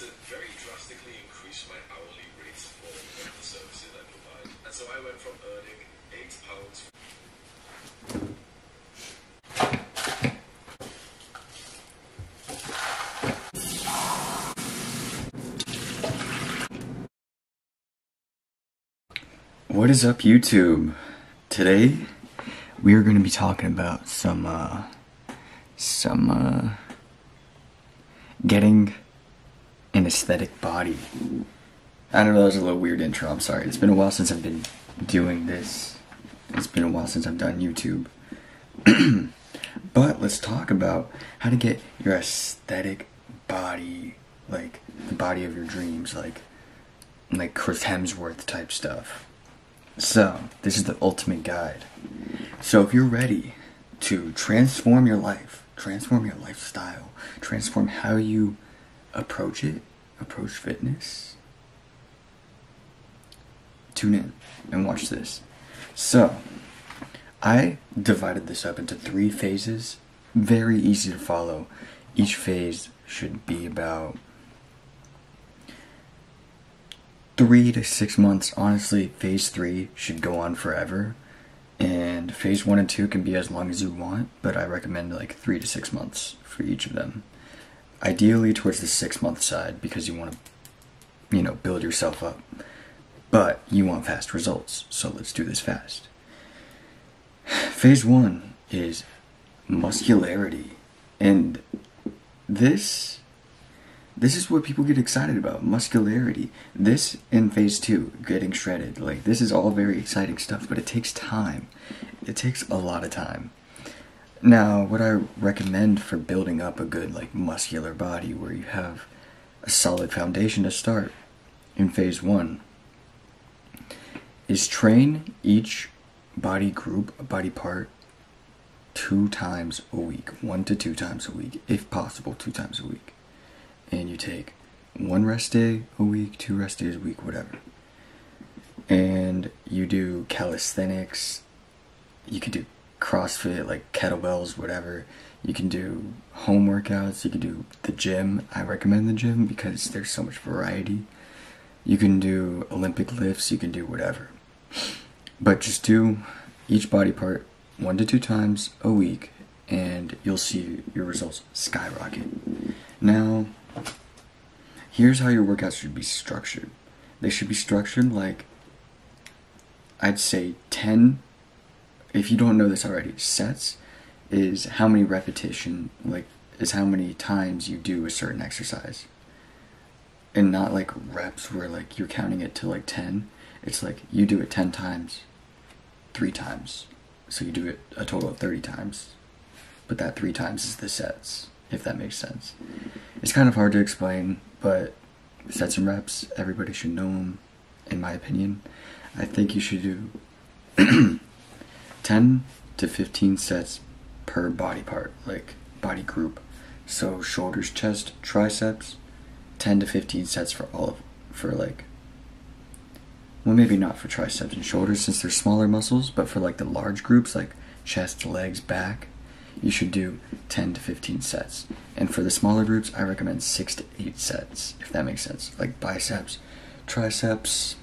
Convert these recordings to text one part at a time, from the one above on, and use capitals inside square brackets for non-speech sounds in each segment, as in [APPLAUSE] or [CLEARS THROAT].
to very drastically increase my hourly rates for the services I provide. And so I went from earning eight pounds What is up, YouTube? Today we are going to be talking about some, uh, some, uh, getting aesthetic body. I don't know, that was a little weird intro. I'm sorry. It's been a while since I've been doing this. It's been a while since I've done YouTube. [CLEARS THROAT] but let's talk about how to get your aesthetic body, like the body of your dreams, like like Chris Hemsworth type stuff. So, this is the ultimate guide. So, if you're ready to transform your life, transform your lifestyle, transform how you approach it, approach fitness, tune in and watch this. So, I divided this up into three phases, very easy to follow. Each phase should be about three to six months. Honestly, phase three should go on forever. And phase one and two can be as long as you want, but I recommend like three to six months for each of them. Ideally, towards the six month side because you want to, you know, build yourself up. But you want fast results, so let's do this fast. Phase one is muscularity. And this this is what people get excited about muscularity this in phase two getting shredded like this is all very exciting stuff but it takes time it takes a lot of time now what i recommend for building up a good like muscular body where you have a solid foundation to start in phase one? Is train each body group body part two times a week one to two times a week if possible two times a week? And you take one rest day a week, two rest days a week, whatever. And you do calisthenics, you can do CrossFit, like kettlebells, whatever. You can do home workouts, you can do the gym. I recommend the gym because there's so much variety. You can do Olympic lifts, you can do whatever. But just do each body part one to two times a week and you'll see your results skyrocket. Now, here's how your workouts should be structured. They should be structured like I'd say 10 if you don't know this already, sets is how many repetition like is how many times you do a certain exercise. And not like reps where like you're counting it to like 10. It's like you do it 10 times 3 times. So you do it a total of 30 times. But that 3 times is the sets, if that makes sense. It's kind of hard to explain, but sets and reps, everybody should know them, in my opinion. I think you should do [CLEARS THROAT] 10 to 15 sets per body part, like body group. So shoulders, chest, triceps, 10 to 15 sets for all of for like well maybe not for triceps and shoulders since they're smaller muscles, but for like the large groups like chest, legs, back, you should do 10 to 15 sets. And for the smaller groups, I recommend 6 to 8 sets, if that makes sense. Like biceps, triceps,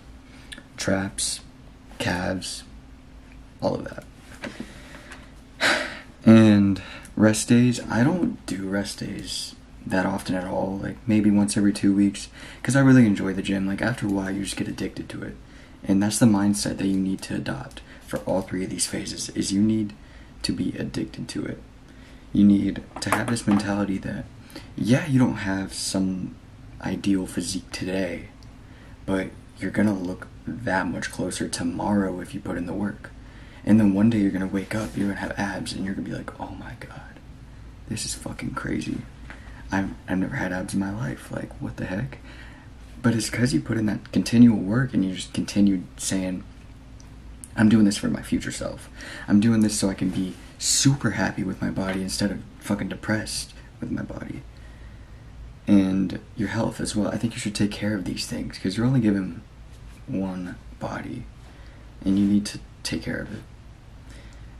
traps, calves, all of that. And rest days, I don't do rest days that often at all, like maybe once every two weeks, because I really enjoy the gym. Like after a while, you just get addicted to it. And that's the mindset that you need to adopt for all three of these phases is you need to be addicted to it. You need to have this mentality that, yeah, you don't have some ideal physique today, but you're gonna look that much closer tomorrow if you put in the work. And then one day you're gonna wake up, you're gonna have abs, and you're gonna be like, oh my god, this is fucking crazy. I've, I've never had abs in my life. Like, what the heck? But it's because you put in that continual work and you just continued saying, I'm doing this for my future self. I'm doing this so I can be super happy with my body instead of fucking depressed with my body. And your health as well. I think you should take care of these things because you're only given one body and you need to take care of it.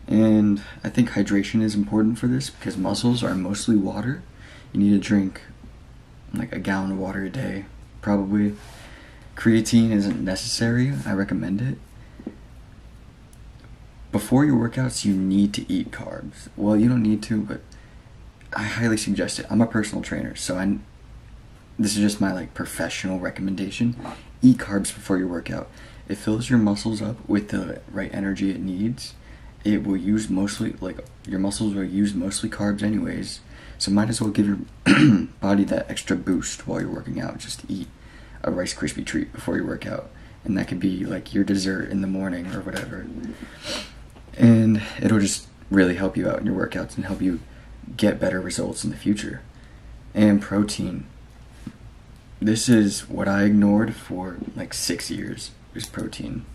And I think hydration is important for this because muscles are mostly water. You need to drink like a gallon of water a day, probably. Creatine isn't necessary. I recommend it. Before your workouts, you need to eat carbs. Well, you don't need to, but I highly suggest it. I'm a personal trainer, so I this is just my like professional recommendation. Eat carbs before your workout. It fills your muscles up with the right energy it needs. It will use mostly like your muscles will use mostly carbs anyways. So might as well give your [CLEARS THROAT] body that extra boost while you're working out. Just eat a Rice Krispie treat before you work out And that could be like your dessert in the morning or whatever. And it'll just really help you out in your workouts and help you get better results in the future. And protein. This is what I ignored for like six years is protein.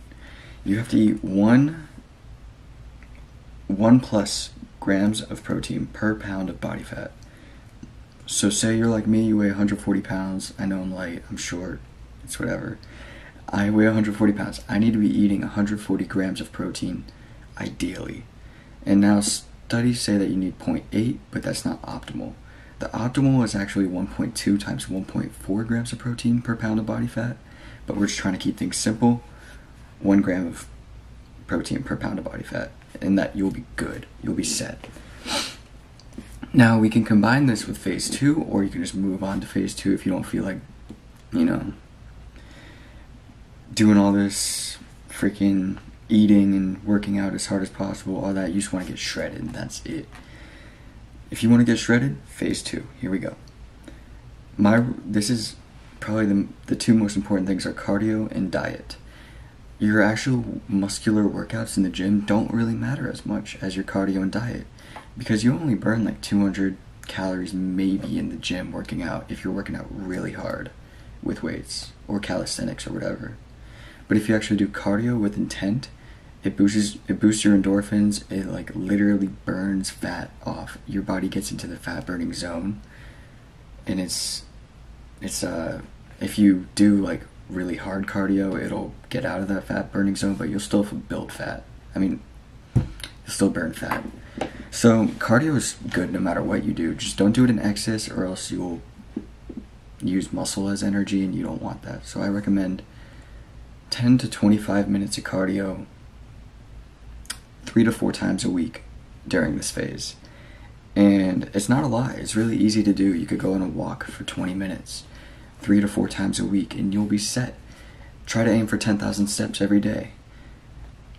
You have to eat one one plus grams of protein per pound of body fat. So say you're like me, you weigh 140 pounds. I know I'm light, I'm short, it's whatever. I weigh 140 pounds. I need to be eating 140 grams of protein, ideally. And now studies say that you need 0.8, but that's not optimal. The optimal is actually 1.2 times 1.4 grams of protein per pound of body fat, but we're just trying to keep things simple. One gram of protein per pound of body fat, and that you'll be good. You'll be set. Now we can combine this with phase two, or you can just move on to phase two if you don't feel like, you know, doing all this freaking eating and working out as hard as possible, all that. You just want to get shredded, that's it. If you want to get shredded, phase two. Here we go. My this is probably the the two most important things are cardio and diet. Your actual muscular workouts in the gym don't really matter as much as your cardio and diet because you only burn like 200 calories maybe in the gym working out if you're working out really hard with weights or calisthenics or whatever. But if you actually do cardio with intent, it boosts it boosts your endorphins. It like literally burns fat off. Your body gets into the fat burning zone, and it's it's uh if you do like really hard cardio, it'll get out of that fat burning zone, but you'll still build fat. I mean, you'll still burn fat. So cardio is good no matter what you do. Just don't do it in excess, or else you'll use muscle as energy, and you don't want that. So I recommend 10 to 25 minutes of cardio three to four times a week during this phase. And it's not a lot. it's really easy to do. You could go on a walk for 20 minutes, three to four times a week, and you'll be set. Try to aim for 10,000 steps every day.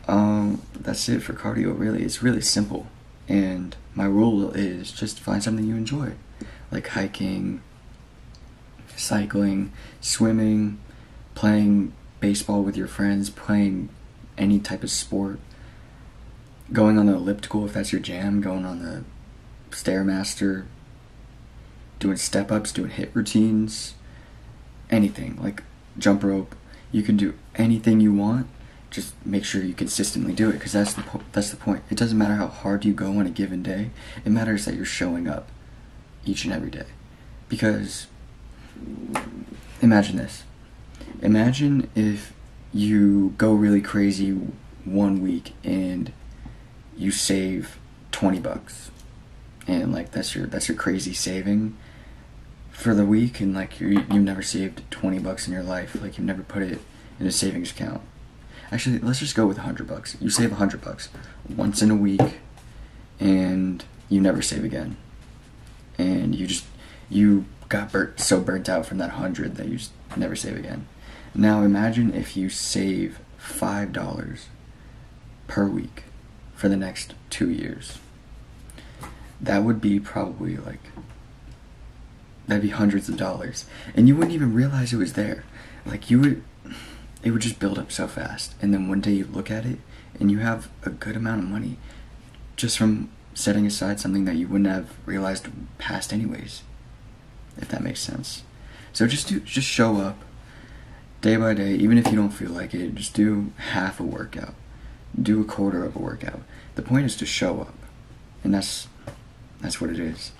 Um, that's it for cardio, really. It's really simple. And my rule is just find something you enjoy, like hiking, cycling, swimming, playing baseball with your friends, playing any type of sport going on the elliptical if that's your jam, going on the stairmaster, doing step ups, doing HIIT routines, anything like jump rope. You can do anything you want. Just make sure you consistently do it because that's the po- that's the point. It doesn't matter how hard you go on a given day. It matters that you're showing up each and every day. Because imagine this. Imagine if you go really crazy one week and you save 20 bucks and like that's your that's your crazy saving for the week and like you you've never saved 20 bucks in your life like you've never put it in a savings account. Actually let's just go with 100 bucks. You save 100 bucks once in a week and you never save again. And you just you got burnt so burnt out from that 100 that you just never save again. Now imagine if you save $5 per week for the next two years. That would be probably like, that'd be hundreds of dollars. And you wouldn't even realize it was there. Like, you would, it would just build up so fast. And then one day you look at it and you have a good amount of money just from setting aside something that you wouldn't have realized past anyways. If that makes sense. So just do, just show up day by day, even if you don't feel like it, just do half a workout do a quarter of a workout. The point is to show up, and that's that's what it is.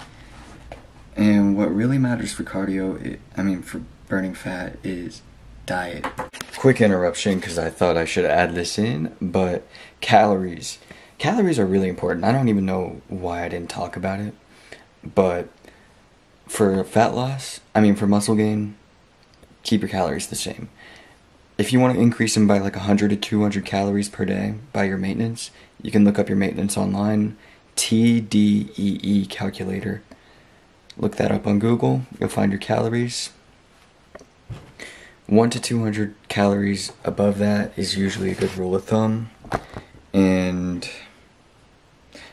And what really matters for cardio, I mean, for burning fat, is diet. Quick interruption because I thought I should add this in, but calories. Calories are really important. I don't even know why I didn't talk about it, but for fat loss, I mean for muscle gain, keep your calories the same. If you want to increase them by like 100 to 200 calories per day by your maintenance, you can look up your maintenance online, TDEE calculator. Look that up on Google, you'll find your calories. 1 to 200 calories above that is usually a good rule of thumb. And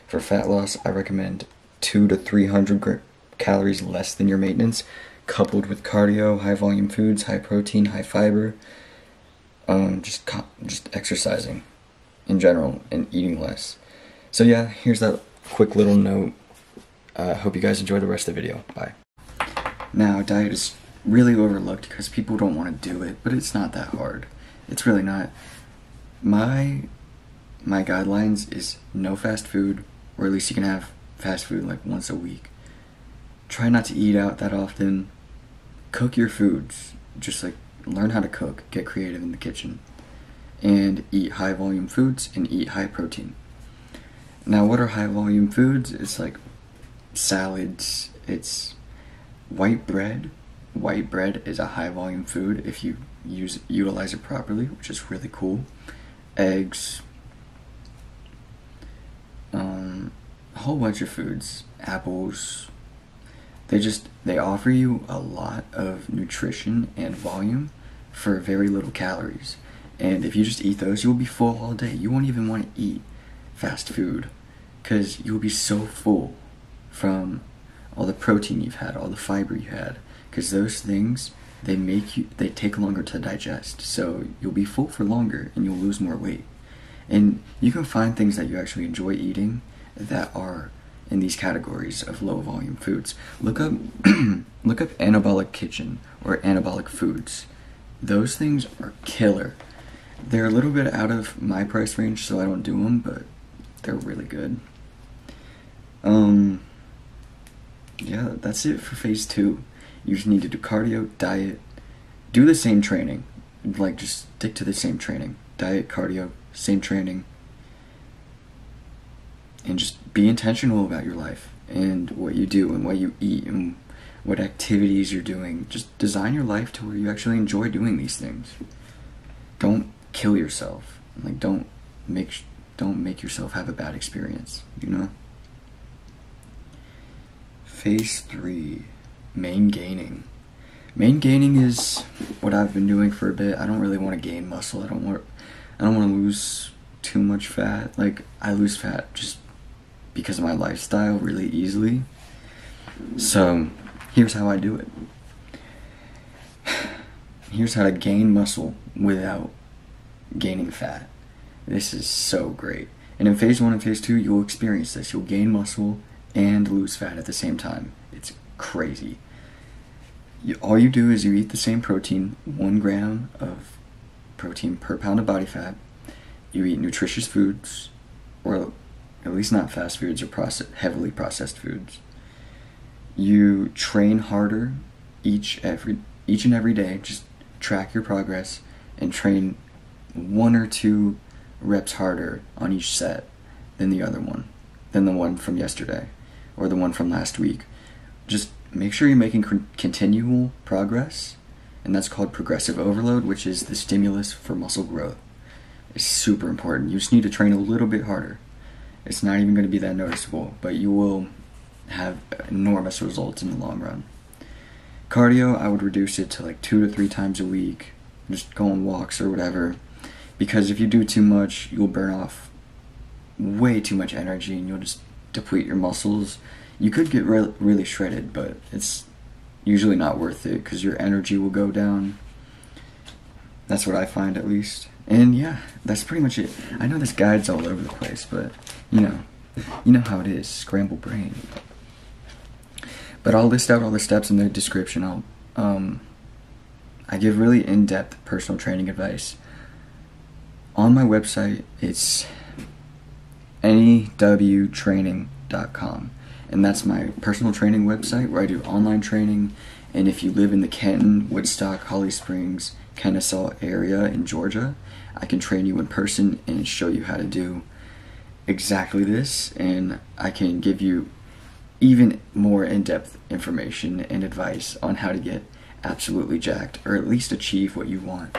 for fat loss, I recommend 2 to 300 calories less than your maintenance, coupled with cardio, high volume foods, high protein, high fiber, um, just just exercising in general and eating less. So yeah, here's that quick little note. I uh, hope you guys enjoy the rest of the video. Bye. Now, diet is really overlooked because people don't want to do it, but it's not that hard. It's really not. My my guidelines is no fast food, or at least you can have fast food like once a week. Try not to eat out that often. Cook your foods. Just like learn how to cook, get creative in the kitchen, and eat high volume foods and eat high protein. Now, what are high volume foods? It's like salads, it's white bread. White bread is a high volume food if you use utilize it properly, which is really cool. Eggs, um, a whole bunch of foods, apples. They just they offer you a lot of nutrition and volume for very little calories. And if you just eat those, you'll be full all day. You won't even want to eat fast food because you'll be so full from all the protein you've had, all the fiber you had. Because those things, they make you, they take longer to digest. So you'll be full for longer and you'll lose more weight. And you can find things that you actually enjoy eating that are in these categories of low volume foods. Look up [CLEARS THROAT] look up anabolic kitchen or anabolic foods. Those things are killer. They're a little bit out of my price range, so I don't do them, but they're really good. Um, yeah, that's it for phase two. You just need to do cardio, diet, do the same training. Like, just stick to the same training. Diet, cardio, same training. And just be intentional about your life and what you do and what you eat and what activities you're doing. Just design your life to where you actually enjoy doing these things. Don't kill yourself. Like don't make don't make yourself have a bad experience, you know? Phase 3, main gaining. Main gaining is what I've been doing for a bit. I don't really want to gain muscle. I don't want I don't want to lose too much fat. Like I lose fat just because of my lifestyle really easily. So, Here's how I do it. [SIGHS] Here's how to gain muscle without gaining fat. This is so great. And in phase one and phase two, you'll experience this. You'll gain muscle and lose fat at the same time. It's crazy. You, all you do is you eat the same protein, one gram of protein per pound of body fat. You eat nutritious foods, or at least not fast foods or process, heavily processed foods you train harder each every each and every day just track your progress and train one or two reps harder on each set than the other one than the one from yesterday or the one from last week. Just make sure you're making continual progress and that's called progressive overload which is the stimulus for muscle growth. It's super important. You just need to train a little bit harder. It's not even going to be that noticeable but you will have enormous results in the long run. Cardio, I would reduce it to like two to three times a week, just go on walks or whatever. Because if you do too much, you'll burn off way too much energy and you'll just deplete your muscles. You could get re- really shredded, but it's usually not worth it because your energy will go down. That's what I find at least. And yeah, that's pretty much it. I know this guide's all over the place, but you know, you know how it is. Scramble brain. But I'll list out all the steps in the description. I'll um, I give really in-depth personal training advice. On my website, it's newtraining.com. And that's my personal training website where I do online training. And if you live in the Canton, Woodstock, Holly Springs, Kennesaw area in Georgia, I can train you in person and show you how to do exactly this. And I can give you even more in depth information and advice on how to get absolutely jacked or at least achieve what you want.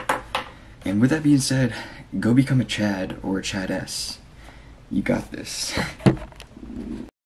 And with that being said, go become a Chad or a Chad S. You got this.